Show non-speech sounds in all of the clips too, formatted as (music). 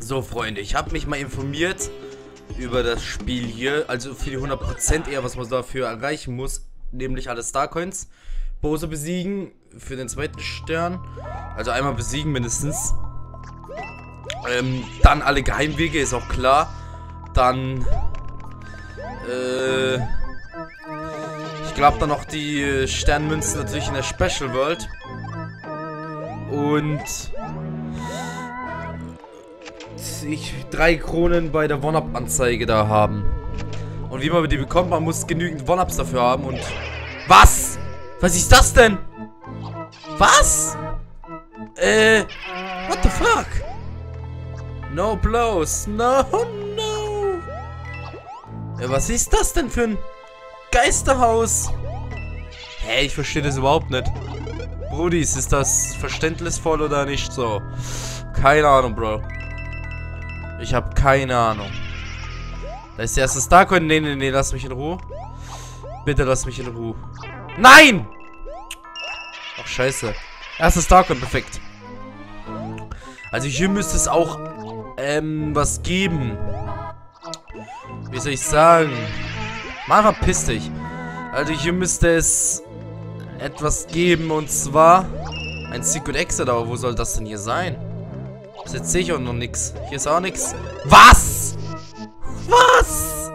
So, Freunde, ich habe mich mal informiert über das Spiel hier. Also für die 100% eher, was man dafür erreichen muss. Nämlich alle Starcoins. Bose besiegen für den zweiten Stern. Also einmal besiegen mindestens. Ähm, dann alle Geheimwege, ist auch klar. Dann, äh, ich glaube dann noch die Sternmünzen natürlich in der Special World. Und ich drei Kronen bei der One-Up-Anzeige da haben. Und wie man die bekommt, man muss genügend One-Ups dafür haben und... Was? Was ist das denn? Was? Äh, what the fuck? No blows. No, no. Äh, was ist das denn für ein Geisterhaus? Hä, hey, ich verstehe das überhaupt nicht. Brudis, ist das verständnisvoll oder nicht so? Keine Ahnung, Bro. Ich habe keine Ahnung. Da ist der erste Starcoin. Nee, nee, nee, lass mich in Ruhe. Bitte lass mich in Ruhe. Nein! Ach, scheiße. Erster Starcoin, perfekt. Also hier müsste es auch, ähm, was geben. Wie soll ich sagen? Mal verpiss dich. Also hier müsste es etwas geben und zwar ein Secret Exit, aber wo soll das denn hier sein? Bis jetzt auch noch nichts. Hier ist auch nichts. Was? Was?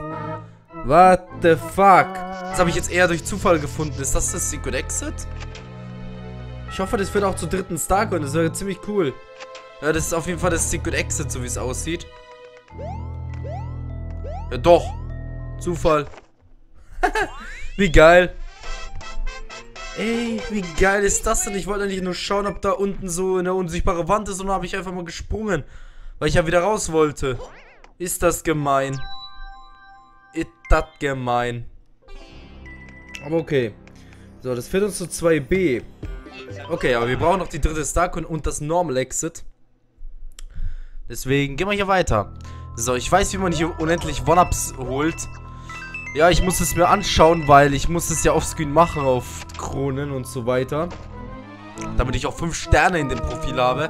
What the fuck? Das habe ich jetzt eher durch Zufall gefunden. Ist das das Secret Exit? Ich hoffe, das wird auch zu dritten Starcoin. Das wäre ziemlich cool. Ja, das ist auf jeden Fall das Secret Exit, so wie es aussieht. Ja, doch. Zufall. (laughs) wie geil. Ey, wie geil ist das denn? Ich wollte eigentlich nur schauen, ob da unten so eine unsichtbare Wand ist und dann habe ich einfach mal gesprungen. Weil ich ja wieder raus wollte. Ist das gemein. Ist das gemein. Aber okay. So, das führt uns zu 2b. Okay, aber wir brauchen noch die dritte Starcoin und das Normal Exit. Deswegen gehen wir hier weiter. So, ich weiß, wie man hier unendlich One-Ups holt. Ja, ich muss es mir anschauen, weil ich muss es ja offscreen machen auf Kronen und so weiter. Damit ich auch 5 Sterne in dem Profil habe.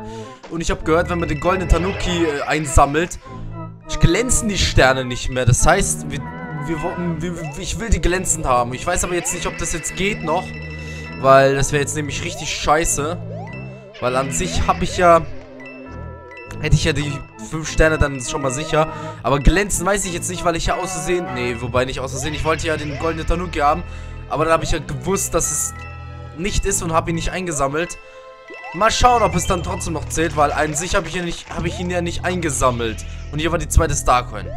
Und ich habe gehört, wenn man den goldenen Tanuki äh, einsammelt, glänzen die Sterne nicht mehr. Das heißt, wir, wir, wir, ich will die glänzend haben. Ich weiß aber jetzt nicht, ob das jetzt geht noch. Weil das wäre jetzt nämlich richtig scheiße. Weil an sich habe ich ja hätte ich ja die 5 Sterne dann schon mal sicher. Aber glänzen weiß ich jetzt nicht, weil ich ja auszusehen. Nee, wobei nicht auszusehen. Ich wollte ja den goldenen Tanuki haben. Aber dann habe ich ja gewusst, dass es nicht ist und habe ihn nicht eingesammelt. Mal schauen, ob es dann trotzdem noch zählt, weil an sich habe ich, ja hab ich ihn ja nicht eingesammelt. Und hier war die zweite Starcoin.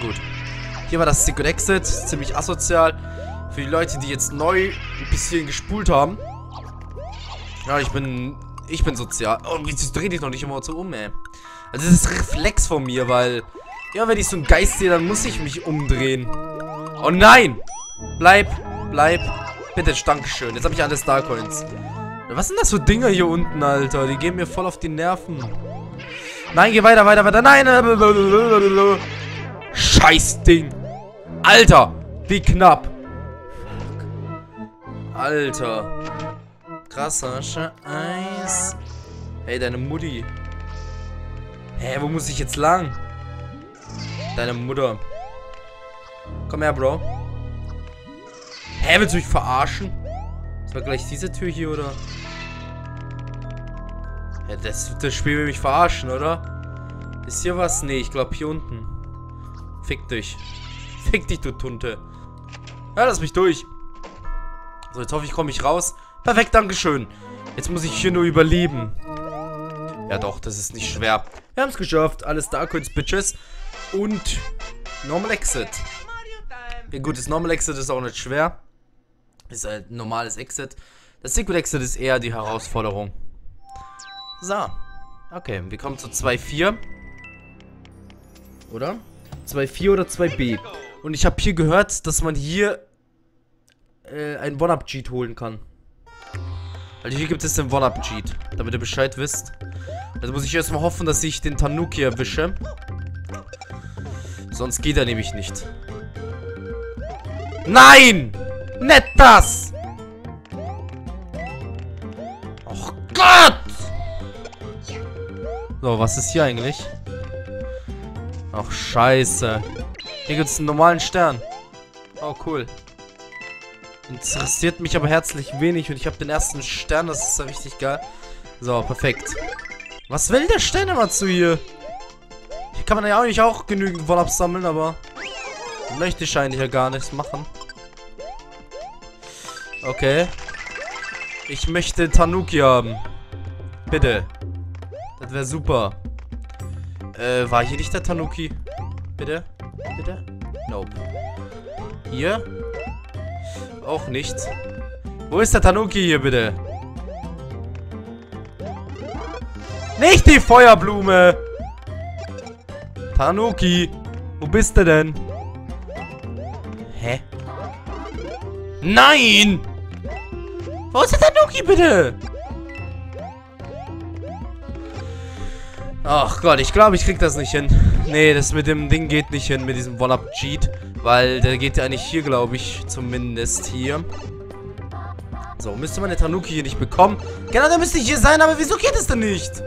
Gut. Hier war das Secret Exit. Ziemlich asozial. Für die Leute, die jetzt neu ein bisschen gespult haben. Ja, ich bin ich bin sozial. Oh, wieso drehe dich noch nicht immer so um, ey? Also das ist Reflex von mir, weil... Ja, wenn ich so einen Geist sehe, dann muss ich mich umdrehen. Oh nein! Bleib, bleib. Bitte, Dankeschön. Jetzt habe ich alle Starcoins. Was sind das für Dinger hier unten, Alter? Die gehen mir voll auf die Nerven. Nein, geh weiter, weiter, weiter. Nein! Scheiß Ding. Alter, wie knapp. Alter. Krasser Eis. Hey, deine Mutti. Hä, wo muss ich jetzt lang? Deine Mutter. Komm her, Bro. Hä, willst du mich verarschen? Das war gleich diese Tür hier, oder? Ja, das, das Spiel will mich verarschen, oder? Ist hier was? Nee, ich glaube hier unten. Fick dich. Fick dich, du Tunte. Ja, lass mich durch. So, jetzt hoffe ich, komme ich raus. Perfekt, Dankeschön. Jetzt muss ich hier nur überleben. Ja doch, das ist nicht schwer. Wir haben es geschafft. Alles Darkcoins, Bitches. Und Normal Exit. Ja gut, das Normal Exit ist auch nicht schwer. Ist halt ein normales Exit. Das Secret Exit ist eher die Herausforderung. So. Okay, wir kommen zu 2.4. Oder? 2.4 oder 2b. Und ich habe hier gehört, dass man hier äh, ein One-Up-Cheat holen kann. Also hier gibt es den One-Up-Cheat, damit ihr Bescheid wisst. Also muss ich erstmal hoffen, dass ich den Tanuki erwische. Sonst geht er nämlich nicht. Nein! Nicht das! Och Gott! So, was ist hier eigentlich? Ach, scheiße. Hier gibt es einen normalen Stern. Oh, cool. Interessiert mich aber herzlich wenig und ich habe den ersten Stern, das ist ja richtig geil. So, perfekt. Was will der Stern immer zu hier? Hier kann man ja auch nicht auch genügend Woll absammeln, aber möchte ich eigentlich ja gar nichts machen. Okay. Ich möchte Tanuki haben. Bitte. Das wäre super. Äh, war hier nicht der Tanuki? Bitte? Bitte? Nope. Hier? Auch nicht. Wo ist der Tanuki hier, bitte? Nicht die Feuerblume! Tanuki! Wo bist du denn? Hä? Nein! Wo ist der Tanuki, bitte? Ach Gott, ich glaube, ich krieg das nicht hin. Nee, das mit dem Ding geht nicht hin, mit diesem One-Up-Cheat. Weil der geht ja eigentlich hier, glaube ich, zumindest hier. So, müsste man den Tanuki hier nicht bekommen. Genau, der müsste hier sein, aber wieso geht es denn nicht?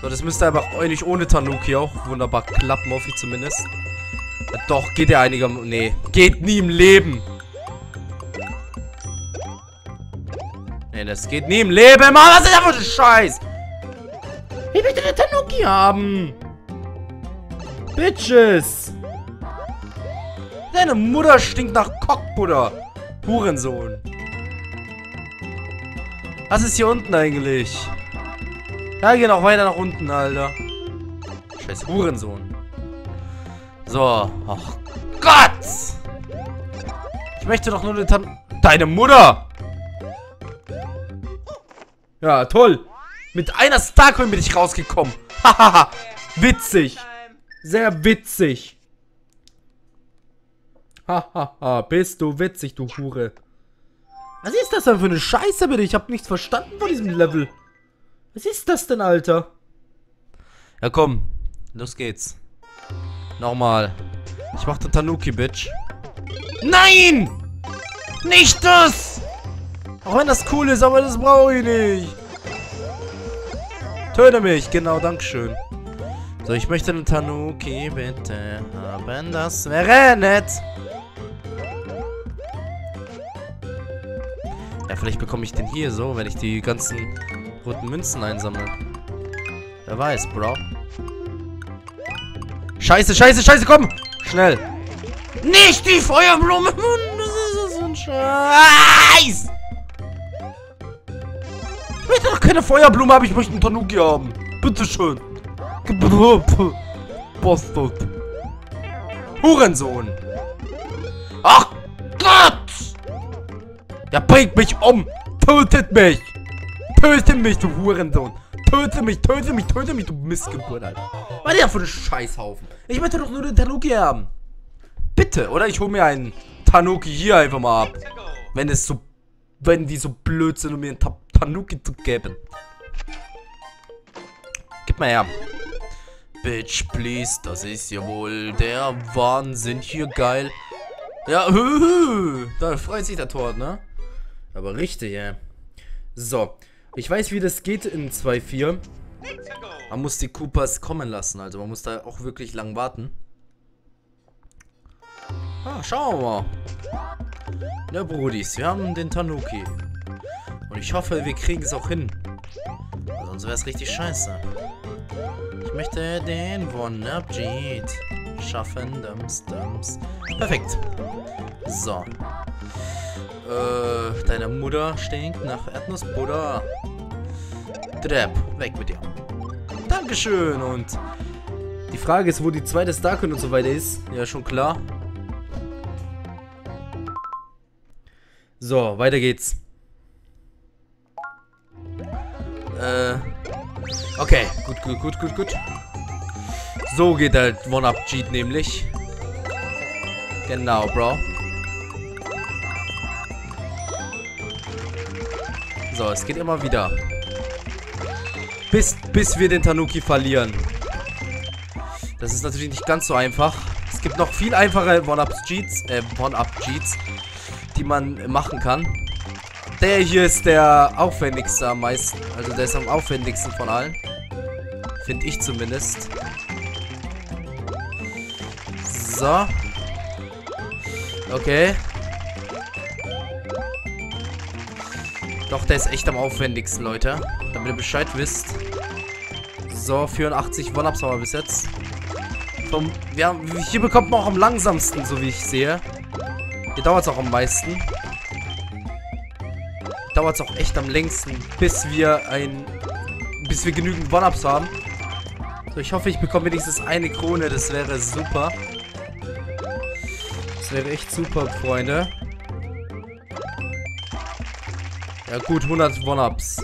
So, das müsste aber eigentlich ohne Tanuki auch wunderbar klappen, hoffe ich zumindest. Ja, doch, geht ja einiger... Nee, geht nie im Leben. Nee, das geht nie im Leben. Mann, was ist das für ein Scheiß? Ich möchte den Tanuki haben. Bitches. Deine Mutter stinkt nach Cockbutter. Hurensohn. Was ist hier unten eigentlich? Ja, geh noch weiter nach unten, Alter. Scheiß Hurensohn. So. Ach Gott. Ich möchte doch nur eine Tan Deine Mutter. Ja, toll. Mit einer Starcoin bin ich rausgekommen. (laughs) Hahaha. witzig. Sehr witzig. Hahaha, bist du witzig, du Hure. Was ist das denn für eine Scheiße, bitte? Ich habe nichts verstanden von diesem Level. Was ist das denn, Alter? Ja, komm. Los geht's. Nochmal. Ich mach den Tanuki, Bitch. Nein! Nicht das! Auch wenn das cool ist, aber das brauche ich nicht. Töte mich, genau, dankeschön. So, ich möchte einen Tanuki bitte haben. Das wäre nett. Ja, vielleicht bekomme ich den hier so, wenn ich die ganzen roten Münzen einsammle. Wer weiß, Bro. Scheiße, scheiße, scheiße, komm! Schnell. Nicht die Feuerblume! Das ist so ein Scheiß! Keine Feuerblume haben, ich möchte einen Tanuki haben. Bitteschön. Bastard. Hurensohn. Ach Gott! Der bringt mich um. Tötet mich. Töte mich, du Hurensohn. Töte mich, töte mich, töte mich, du Missgeburt, Alter. Was ist das für ein Scheißhaufen? Ich möchte doch nur den Tanuki haben. Bitte, oder? Ich hole mir einen Tanuki hier einfach mal ab. Wenn es so... Wenn die so blöd sind, um mir einen Ta Tanuki zu geben. Gib mal her. Bitch, please. Das ist ja wohl der Wahnsinn hier. Geil. Ja, (laughs) da freut sich der Tort, ne? Aber richtig, ja. So. Ich weiß, wie das geht in 2.4. Man muss die Koopas kommen lassen. Also man muss da auch wirklich lang warten. Ah, schauen wir mal. Ja, Brudis, wir haben den Tanuki. Und ich hoffe, wir kriegen es auch hin. Sonst wäre es richtig scheiße. Ich möchte den One-Up-Cheat schaffen. Dums, dums. Perfekt. So. Äh, deine Mutter stinkt nach Erdnussbutter. Trepp, weg mit dir. Dankeschön. Und die Frage ist, wo die zweite Starcoin und so weiter ist. Ja, schon klar. So, weiter geht's. Äh. Okay, gut, gut, gut, gut, gut. So geht der One-Up-Cheat nämlich. Genau, Bro. So, es geht immer wieder. Bis, bis wir den Tanuki verlieren. Das ist natürlich nicht ganz so einfach. Es gibt noch viel einfache One-Up-Cheats, äh, One-Up-Cheats, die man machen kann. Der hier ist der aufwendigste am meisten. Also der ist am aufwendigsten von allen. Finde ich zumindest. So. Okay. Doch, der ist echt am aufwendigsten, Leute. Damit ihr Bescheid wisst. So, 84 One-Ups haben wir bis jetzt. Vom, ja, hier bekommt man auch am langsamsten, so wie ich sehe. Hier dauert es auch am meisten. Dauert es auch echt am längsten, bis wir ein... Bis wir genügend One-Ups haben. So, ich hoffe, ich bekomme wenigstens eine Krone. Das wäre super. Das wäre echt super, Freunde. Ja gut, 100 One-Ups.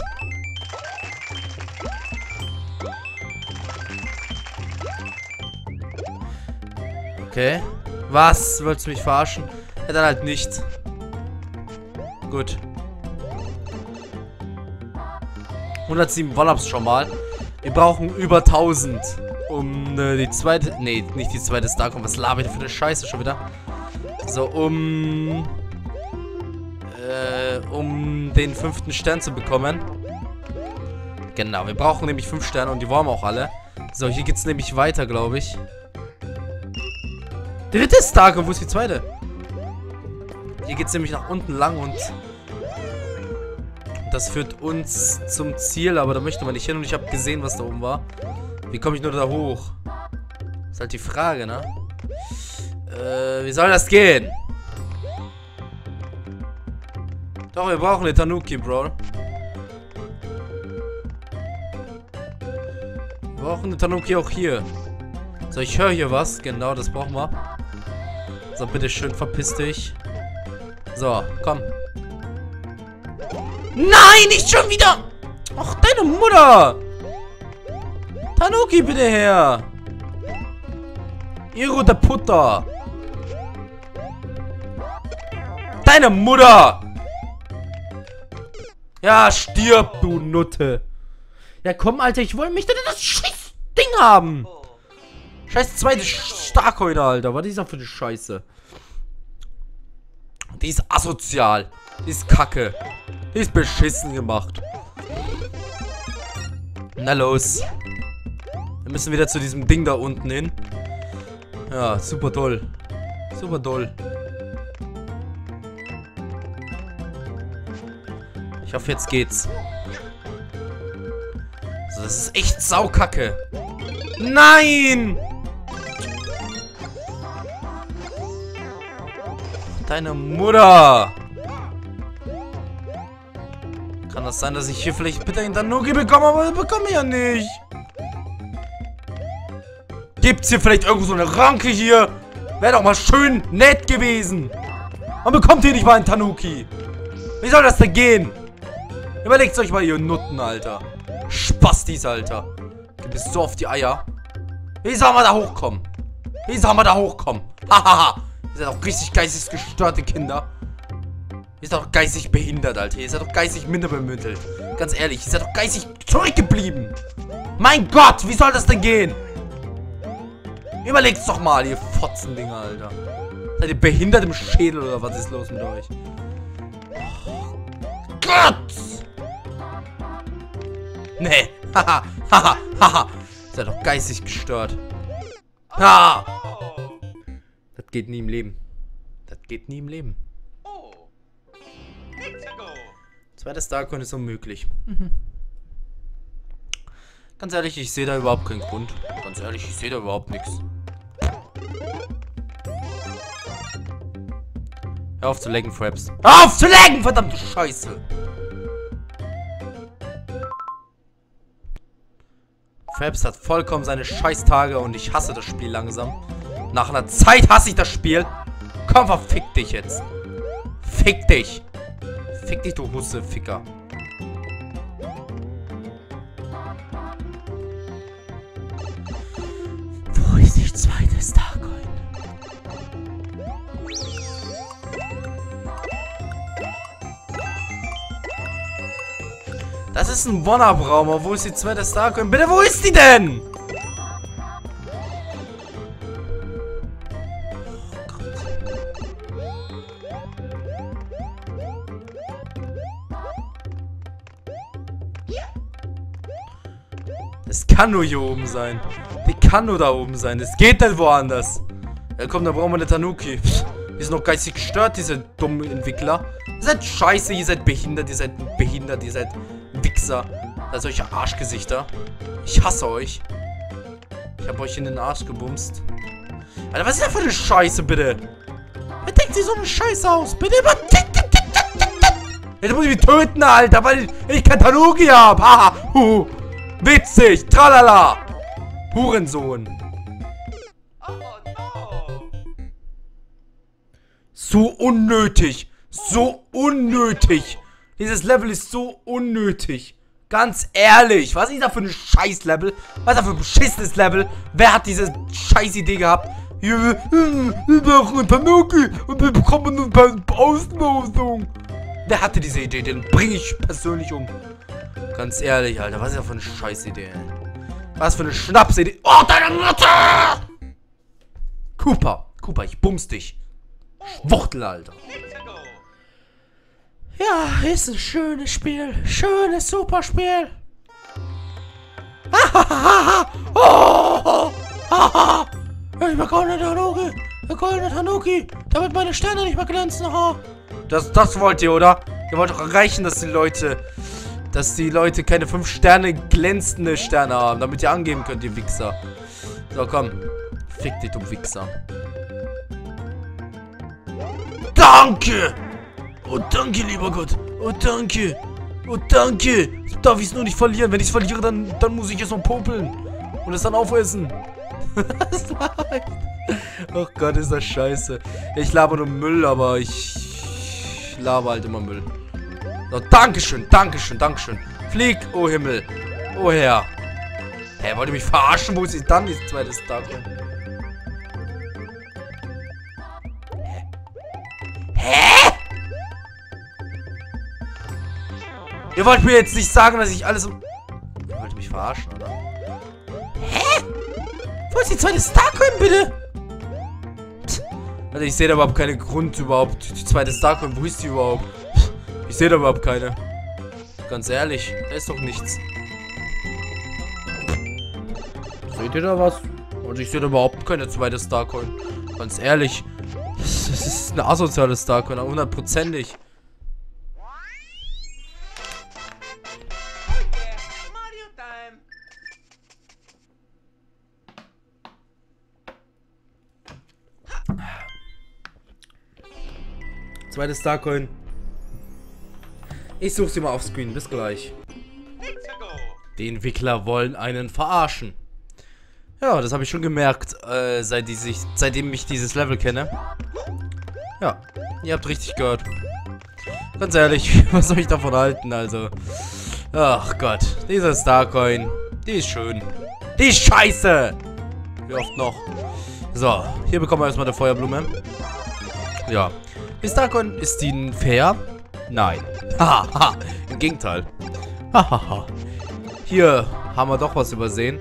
Okay. Was? Wolltest du mich verarschen? Ja, dann halt nicht. Gut. 107 One-Ups schon mal. Wir brauchen über 1000, um äh, die zweite... Nee, nicht die zweite Starcom. Was laber ich für eine Scheiße schon wieder? So, um... Äh, um den fünften Stern zu bekommen. Genau, wir brauchen nämlich fünf Sterne und die wollen wir auch alle. So, hier geht's nämlich weiter, glaube ich. Dritte Starcom, wo ist die zweite? Hier geht's nämlich nach unten lang und das führt uns zum Ziel, aber da möchte man nicht hin und ich habe gesehen, was da oben war. Wie komme ich nur da hoch? Ist halt die Frage, ne? Äh, wie soll das gehen? Doch, wir brauchen eine Tanuki, Bro. Wir brauchen eine Tanuki auch hier. So, ich höre hier was. Genau, das brauchen wir. So, bitte schön, verpiss dich. So, komm. Nein, nicht schon wieder! Ach, deine Mutter! Tanuki, bitte her! Ihr roter Putter! Deine Mutter! Ja, stirb, du Nutte! Ja, komm, Alter, ich wollte mich denn das scheiß Ding haben! Scheiß zweite Stark heute, Alter. Was ist das für eine Scheiße? Die ist asozial. Die ist kacke. Die ist beschissen gemacht. Na los. Wir müssen wieder zu diesem Ding da unten hin. Ja, super toll. Super toll. Ich hoffe, jetzt geht's. Also, das ist echt saukacke. Nein! Deine Mutter! Kann das sein, dass ich hier vielleicht bitte einen Tanuki bekomme, aber bekomme ich ja nicht. Gibt's hier vielleicht irgendwo so eine Ranke hier? Wäre doch mal schön nett gewesen. Man bekommt hier nicht mal einen Tanuki. Wie soll das denn gehen? Überlegt euch mal, ihr Nutten, Alter. Spastis, Alter. Du bist so auf die Eier. Wie soll man da hochkommen? Wie soll man da hochkommen? Hahaha. Ihr seid auch richtig geistig gestörte Kinder. Ihr seid doch geistig behindert, Alter. Ihr seid doch geistig minder bemüttelt. Ganz ehrlich, ihr seid doch geistig zurückgeblieben. Mein Gott, wie soll das denn gehen? Überlegt's doch mal, ihr Fotzendinger, Alter. Seid ihr behindert im Schädel oder was ist los mit euch? Oh Gott! Nee. Haha, haha, haha. Seid doch geistig gestört. Ha! Das geht nie im Leben. Das geht nie im Leben. Zweiter Starcoin ist unmöglich. Mhm. Ganz ehrlich, ich sehe da überhaupt keinen Grund. Ganz ehrlich, ich sehe da überhaupt nichts. Hör auf zu laggen, Fraps. Hör auf zu laggen, verdammte Scheiße! Fraps hat vollkommen seine Scheißtage und ich hasse das Spiel langsam. Nach einer Zeit hasse ich das Spiel. Komm, verfick dich jetzt. Fick dich. Fick dich, du Husse-Ficker. Wo ist die zweite Starcoin? Das ist ein One-Up-Raum. Wo ist die zweite Starcoin? Bitte, wo ist die denn? Kann nur hier oben sein. Die kann nur da oben sein. Es geht nicht woanders. Ja komm, dann brauchen wir eine Tanuki. Die sind noch geistig gestört, diese dummen Entwickler. Ihr seid scheiße, ihr seid behindert, ihr seid behindert, ihr seid Wichser. Da solche Arschgesichter. Ich hasse euch. Ich hab euch in den Arsch gebumst. Alter, was ist das für eine Scheiße, bitte? Wer denkt sich so eine Scheiße aus? Bitte, Jetzt muss ich mich töten, Alter, weil ich kein Tanuki habe. Haha. Witzig, tralala. Hurensohn. So unnötig. So unnötig. Dieses Level ist so unnötig. Ganz ehrlich, was ist da für ein Scheiß-Level? Was ist da für ein beschissenes Level? Wer hat diese Scheiß-Idee gehabt? Wir brauchen Tanuki und wir bekommen eine Auslosung. Wer hatte diese Idee? Den bringe ich persönlich um. Ganz ehrlich, Alter, was ist da für eine Scheiß-Idee? Was für eine Schnapsidee? Oh, deine Mutter! Cooper, Cooper, ich bums dich. Schwuchtel, Alter. Ja, ist ein schönes Spiel. Schönes, super Spiel. oh, (laughs) ich bekomme eine Tanuki. Eine Tanuki. Damit meine Sterne nicht mehr glänzen. Das, das wollt ihr, oder? Ihr wollt doch erreichen, dass die Leute... Dass die Leute keine 5 Sterne glänzende Sterne haben. Damit ihr angeben könnt, ihr Wichser. So, komm. Fick dich, du Wichser. Danke! Oh, danke, lieber Gott. Oh, danke. Oh, danke. Darf ich es nur nicht verlieren? Wenn ich es verliere, dann, dann muss ich es noch popeln. Und es dann aufessen. (laughs) oh Gott, ist das scheiße. Ich laber nur Müll, aber ich, laber halt immer Müll. So, Dankeschön, Dankeschön, Dankeschön. Flieg, oh Himmel. Oh Herr. Hä, wollt ihr mich verarschen? Wo ist dann, dieses zweite Starcoin? Ihr wollt mir jetzt nicht sagen, dass ich alles... Ihr wollt mich verarschen, oder? Hä? Wo ist die zweite Starcoin, bitte? Also ich sehe da überhaupt keinen Grund überhaupt. Die zweite Starcoin, wo ist die überhaupt? Ich sehe da überhaupt keine. Ganz ehrlich, da ist doch nichts. Seht ihr da was? Und ich sehe da überhaupt keine zweite Starcoin. Ganz ehrlich. (laughs) Das ist eine asoziale Starcoin, hundertprozentig. Zweite Starcoin. Ich suche sie mal auf Screen. Bis gleich. Die Entwickler wollen einen verarschen. Ja, das habe ich schon gemerkt, äh, seit ich, seitdem ich dieses Level kenne. Ja, ihr habt richtig gehört. Ganz ehrlich, (laughs) was soll ich davon halten, also. Ach Gott, dieser Starcoin, die ist schön. Die ist scheiße! Wie oft noch? So, hier bekommen wir erstmal eine Feuerblume. Ja, ist Darkon, ist die fair? Nein. (laughs) Haha, im Gegenteil. Hahaha. Hier haben wir doch was übersehen.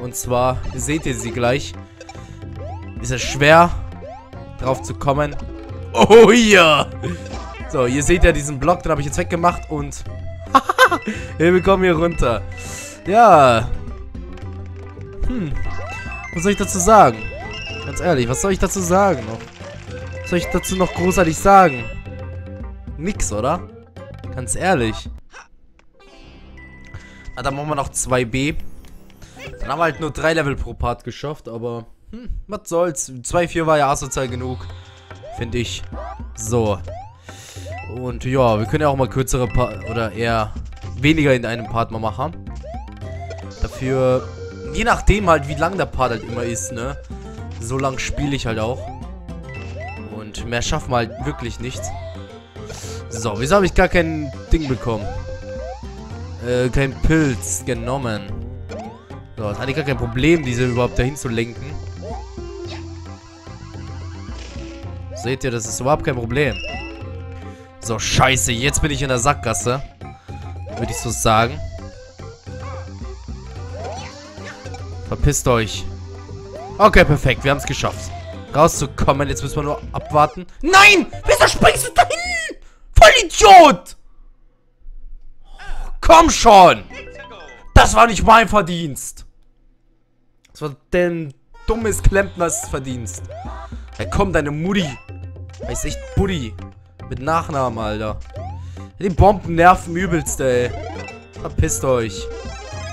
Und zwar, seht ihr sie gleich. Ist es schwer, drauf zu kommen. Oh ja! So, ihr seht ja diesen Block, den habe ich jetzt weggemacht und... (laughs) wir bekommen hier runter. Ja. Hm. Was soll ich dazu sagen? Ganz ehrlich, was soll ich dazu sagen noch? Was soll ich dazu noch großartig sagen? Nix, oder? Ganz ehrlich. Na, dann machen wir noch 2B. Dann haben wir halt nur 3 Level pro Part geschafft, aber... Hm, was soll's. 2-4 war ja asozial genug. Finde ich. So. Und ja, wir können ja auch mal kürzere Part... Oder eher weniger in einem Part mal machen. Dafür... Je nachdem halt, wie lang der Part halt immer ist, ne? So lang spiele ich halt auch mehr schaffen wir halt wirklich nichts. So, wieso habe ich gar kein Ding bekommen? Äh, kein Pilz genommen. So, das hatte ich gar kein Problem, diese überhaupt dahin zu lenken. Seht ihr, das ist überhaupt kein Problem. So, scheiße, jetzt bin ich in der Sackgasse. Würde ich so sagen. Verpisst euch. Okay, perfekt, wir haben es geschafft rauszukommen. Jetzt müssen wir nur abwarten. Nein! Wieso springst du da hin? Voll Idiot! komm schon! Das war nicht mein Verdienst. Das war dein dummes Klempners Verdienst. Ja, komm, deine Mutti. Heißt echt Buddy. Mit Nachnamen, Alter. Die Bomben nerven übelst, ey. Verpisst euch.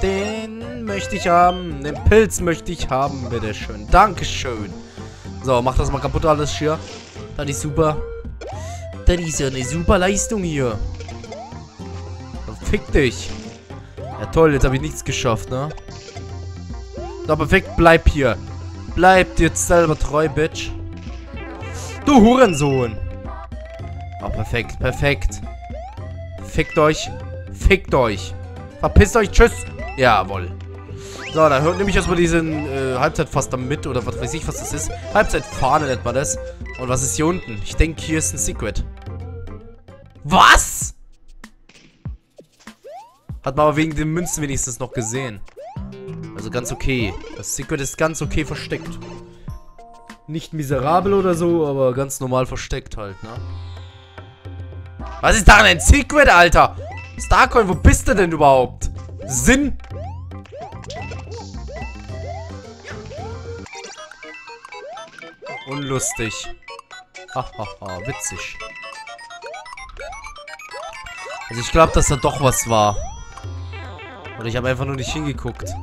Den möchte ich haben. Den Pilz möchte ich haben, bitteschön. Dankeschön. So, mach das mal kaputt alles hier. Das ist super. Das ist ja eine super Leistung hier. Fick dich. Ja toll, jetzt habe ich nichts geschafft, ne? So, perfekt, bleib hier. Bleib dir selber treu, Bitch. Du Hurensohn. Oh, perfekt, perfekt. Fickt euch. Fickt euch. Verpisst euch, tschüss. Jawohl. So, dann hört nämlich erstmal diesen äh, Halbzeitfaster mit, oder was weiß ich, was das ist. Halbzeitfahne nennt man das. Und was ist hier unten? Ich denke, hier ist ein Secret. Was? Hat man aber wegen den Münzen wenigstens noch gesehen. Also ganz okay. Das Secret ist ganz okay versteckt. Nicht miserabel oder so, aber ganz normal versteckt halt, ne? Was ist daran ein Secret, Alter? Starcoin, wo bist du denn überhaupt? Sinn? Unlustig. Hahaha, witzig. Also ich glaube, dass da doch was war. Oder ich habe einfach nur nicht hingeguckt.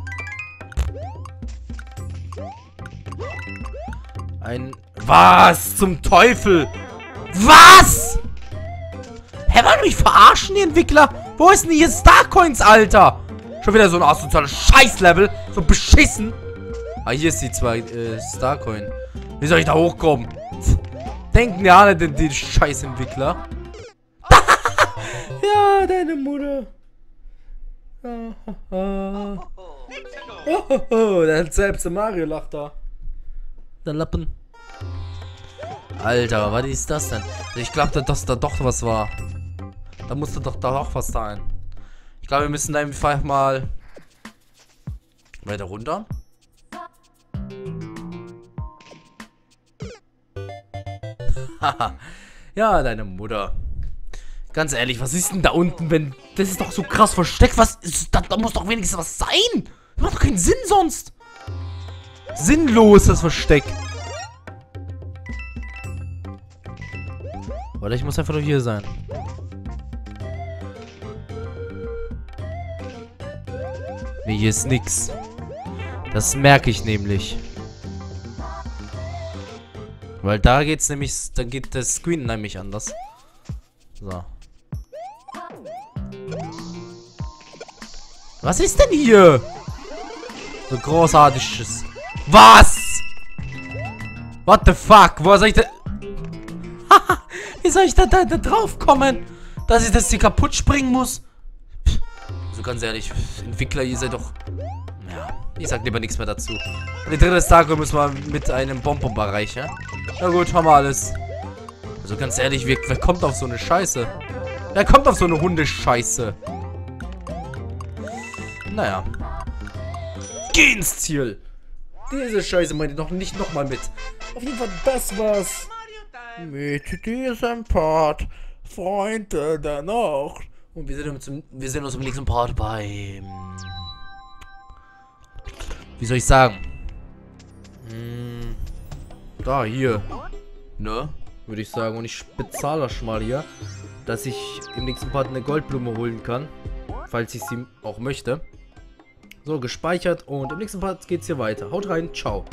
Ein... Was zum Teufel? Was? Hä, wollen mich verarschen, die Entwickler? Wo ist denn hier Starcoins, Alter? Schon wieder so ein asoziales Scheißlevel. So beschissen. Ah, hier ist die zwei äh, Starcoin. Wie soll ich da hochkommen? Denken ja alle denn die Scheißentwickler. Ja, deine Mutter. oh, oh, oh, der selbst Mario lacht da. Der Lappen. Alter, was ist das denn? Ich glaube, dass da doch was war. Da musste doch da auch was sein. Ich glaube, wir müssen da einfach mal weiter runter. (laughs) ja, deine Mutter. Ganz ehrlich, was ist denn da unten, wenn... Das ist doch so krass versteckt. Was ist... Da, da muss doch wenigstens was sein. Das macht doch keinen Sinn sonst. Sinnlos, das Versteck. Oder ich muss einfach nur hier sein. Nee, hier ist nix. Das merke ich nämlich. Weil da geht's nämlich, dann geht das Screen nämlich anders. Was ist denn hier? So großartiges. Was? What the fuck? Wo soll ich denn... (laughs) Wie soll ich da, da, da drauf kommen? Dass ich das hier kaputt springen muss? Also ganz ehrlich, Entwickler, ihr seid doch... Ja, ich sag lieber nichts mehr dazu. Die dritte Starco müssen wir mit einem Bonbon erreichen. Na gut, haben wir alles. Also ganz ehrlich, wer, wer kommt auf so eine Scheiße? Wer kommt auf so eine Hundescheiße? Naja. Geh ins Ziel! Diese Scheiße meinte noch nicht nochmal mit. Auf jeden Fall, das war's. Mit diesem Part. Freunde der Nacht. Und wir sehen, uns im, wir sehen uns im nächsten Part bei... Wie soll ich sagen? Hm, da, hier. Ne? Würde ich sagen. Und ich bezahle das mal hier. Dass ich im nächsten Part eine Goldblume holen kann. Falls ich sie auch möchte. So, gespeichert. Und im nächsten Part geht's hier weiter. Haut rein. Ciao.